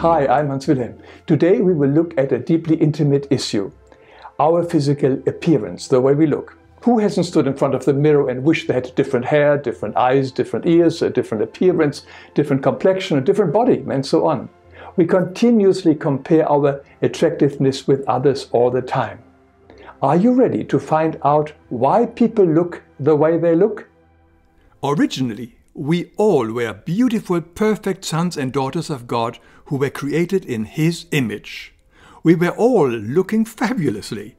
Hi, I'm Hans Wilhelm. Today we will look at a deeply intimate issue our physical appearance, the way we look. Who hasn't stood in front of the mirror and wished they had different hair, different eyes, different ears, a different appearance, different complexion, a different body, and so on? We continuously compare our attractiveness with others all the time. Are you ready to find out why people look the way they look? Originally, we all were beautiful, perfect sons and daughters of God who were created in His image. We were all looking fabulously.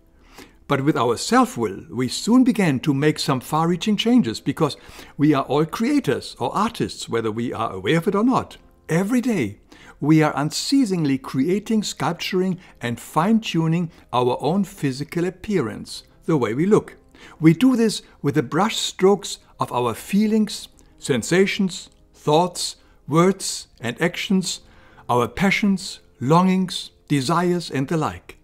But with our self will, we soon began to make some far reaching changes because we are all creators or artists, whether we are aware of it or not. Every day, we are unceasingly creating, sculpturing, and fine tuning our own physical appearance, the way we look. We do this with the brush strokes of our feelings, sensations, thoughts, words, and actions, our passions, longings, desires, and the like.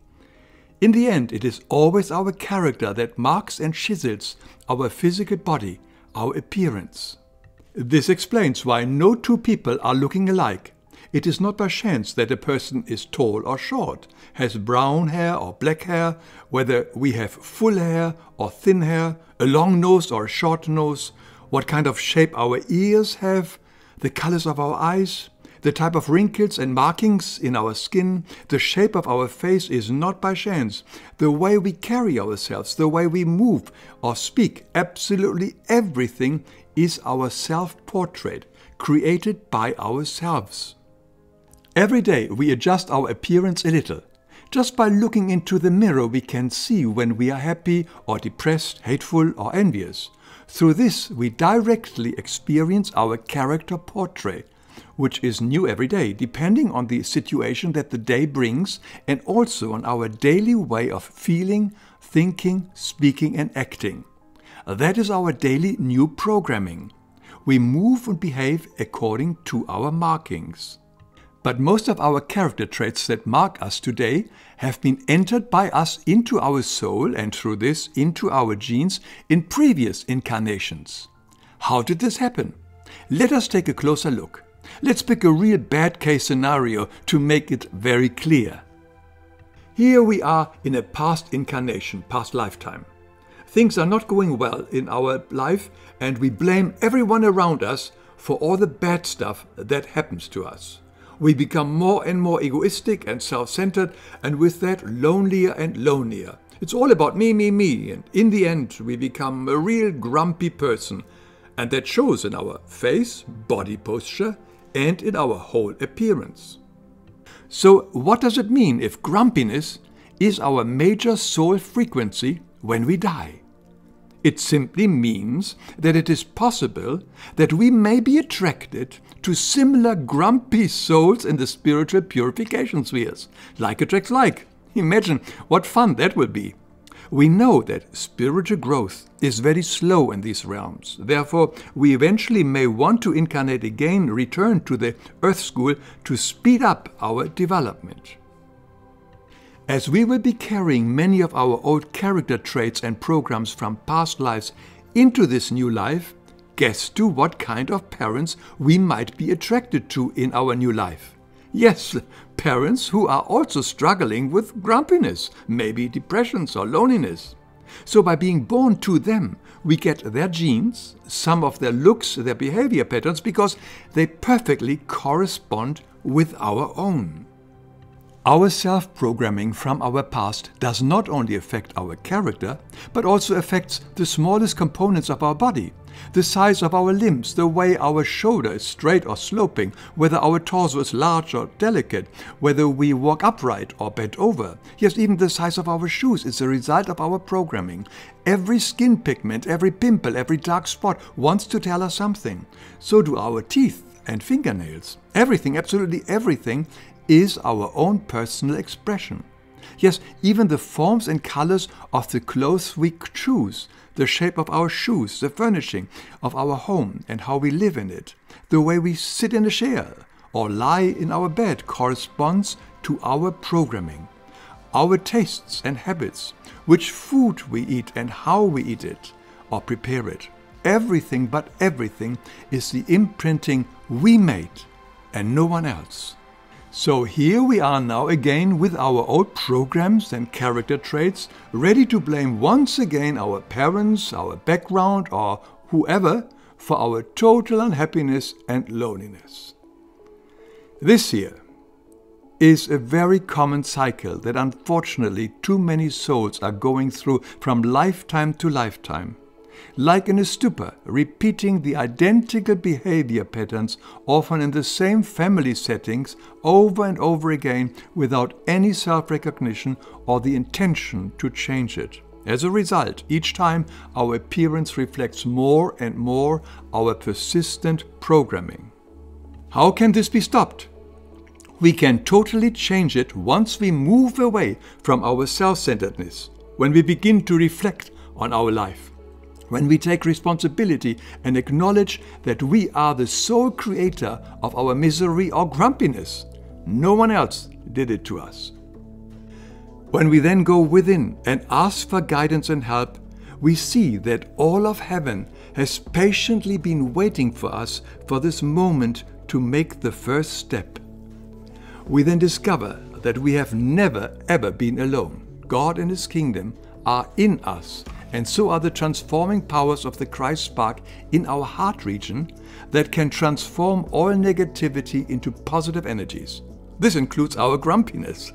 In the end, it is always our character that marks and chisels our physical body, our appearance. This explains why no two people are looking alike. It is not by chance that a person is tall or short, has brown hair or black hair, whether we have full hair or thin hair, a long nose or a short nose, what kind of shape our ears have, the colors of our eyes, the type of wrinkles and markings in our skin, the shape of our face is not by chance. The way we carry ourselves, the way we move or speak, absolutely everything is our self portrait, created by ourselves. Every day we adjust our appearance a little. Just by looking into the mirror, we can see when we are happy or depressed, hateful or envious. Through this, we directly experience our character portrait, which is new every day, depending on the situation that the day brings and also on our daily way of feeling, thinking, speaking, and acting. That is our daily new programming. We move and behave according to our markings. But most of our character traits that mark us today have been entered by us into our soul and through this into our genes in previous incarnations. How did this happen? Let us take a closer look. Let's pick a real bad case scenario to make it very clear. Here we are in a past incarnation, past lifetime. Things are not going well in our life, and we blame everyone around us for all the bad stuff that happens to us we become more and more egoistic and self centered, and with that, lonelier and lonelier. It's all about me, me, me, and in the end, we become a real grumpy person, and that shows in our face, body posture, and in our whole appearance. So, what does it mean if grumpiness is our major soul frequency when we die? It simply means that it is possible that we may be attracted to similar grumpy souls in the spiritual purification spheres. Like attracts like. Imagine what fun that will be. We know that spiritual growth is very slow in these realms. Therefore, we eventually may want to incarnate again, return to the Earth School to speed up our development. As we will be carrying many of our old character traits and programs from past lives into this new life, guess to what kind of parents we might be attracted to in our new life. Yes, parents who are also struggling with grumpiness, maybe depressions or loneliness. So, by being born to them, we get their genes, some of their looks, their behavior patterns, because they perfectly correspond with our own. Our self programming from our past does not only affect our character, but also affects the smallest components of our body the size of our limbs, the way our shoulder is straight or sloping, whether our torso is large or delicate, whether we walk upright or bent over. Yes, even the size of our shoes is a result of our programming. Every skin pigment, every pimple, every dark spot wants to tell us something. So do our teeth and fingernails. Everything, absolutely everything, is our own personal expression. Yes, even the forms and colors of the clothes we choose, the shape of our shoes, the furnishing of our home and how we live in it, the way we sit in a chair or lie in our bed corresponds to our programming, our tastes and habits, which food we eat and how we eat it or prepare it. Everything but everything is the imprinting we made and no one else. So here we are now again with our old programs and character traits, ready to blame once again our parents, our background, or whoever for our total unhappiness and loneliness. This here is a very common cycle that unfortunately too many souls are going through from lifetime to lifetime like in a stupor, repeating the identical behavior patterns, often in the same family settings, over and over again without any self recognition or the intention to change it. As a result, each time our appearance reflects more and more our persistent programming. How can this be stopped? We can totally change it once we move away from our self centeredness, when we begin to reflect on our life when we take responsibility and acknowledge that we are the sole creator of our misery or grumpiness. No one else did it to us. When we then go within and ask for guidance and help, we see that all of heaven has patiently been waiting for us for this moment to make the first step. We then discover that we have never ever been alone. God and His kingdom are in us and so are the transforming powers of the Christ spark in our heart region that can transform all negativity into positive energies. This includes our grumpiness.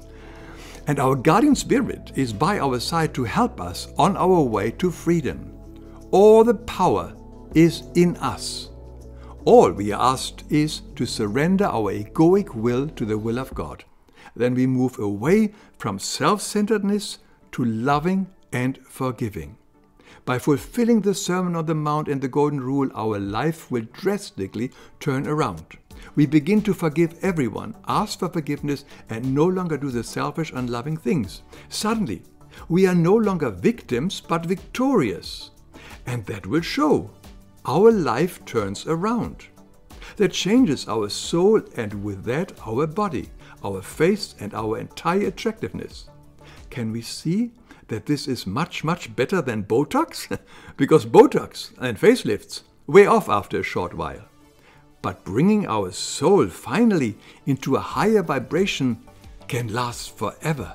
And our guardian spirit is by our side to help us on our way to freedom. All the power is in us. All we are asked is to surrender our egoic will to the will of God. Then we move away from self centeredness to loving and forgiving. By fulfilling the Sermon on the Mount and the Golden Rule, our life will drastically turn around. We begin to forgive everyone, ask for forgiveness, and no longer do the selfish, unloving things. Suddenly, we are no longer victims but victorious. And that will show. Our life turns around. That changes our soul and with that our body, our face, and our entire attractiveness. Can we see that this is much, much better than Botox? because Botox and facelifts wear off after a short while. But bringing our soul finally into a higher vibration can last forever.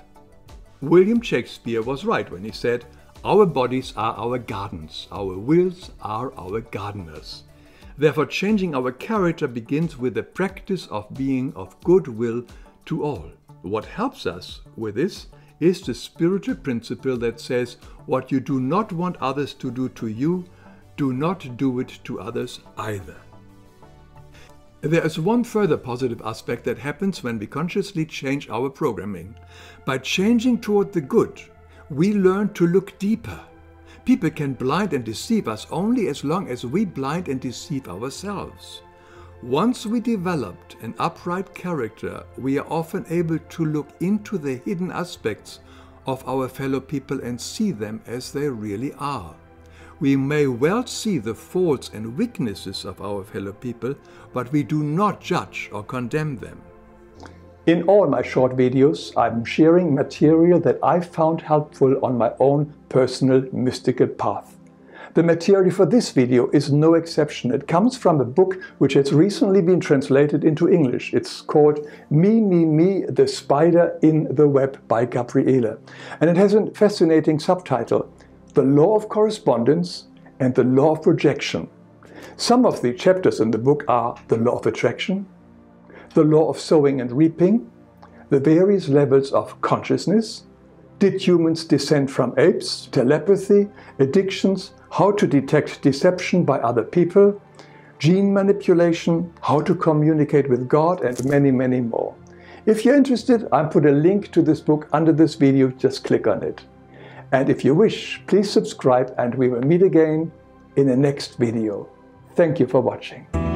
William Shakespeare was right when he said, Our bodies are our gardens, our wills are our gardeners. Therefore, changing our character begins with the practice of being of good will to all. What helps us with this is the spiritual principle that says, What you do not want others to do to you, do not do it to others either. There is one further positive aspect that happens when we consciously change our programming. By changing toward the good, we learn to look deeper. People can blind and deceive us only as long as we blind and deceive ourselves. Once we developed an upright character, we are often able to look into the hidden aspects of our fellow people and see them as they really are. We may well see the faults and weaknesses of our fellow people, but we do not judge or condemn them. In all my short videos, I'm sharing material that I found helpful on my own personal mystical path. The material for this video is no exception. It comes from a book which has recently been translated into English. It's called Me, Me, Me, The Spider in the Web by Gabriele. And it has a fascinating subtitle, The Law of Correspondence and the Law of Projection. Some of the chapters in the book are the law of attraction, the law of sowing and reaping, the various levels of consciousness, did humans descend from apes, telepathy, addictions, how to detect deception by other people, gene manipulation, how to communicate with God, and many, many more. If you're interested, I put a link to this book under this video, just click on it. And if you wish, please subscribe and we will meet again in the next video. Thank you for watching.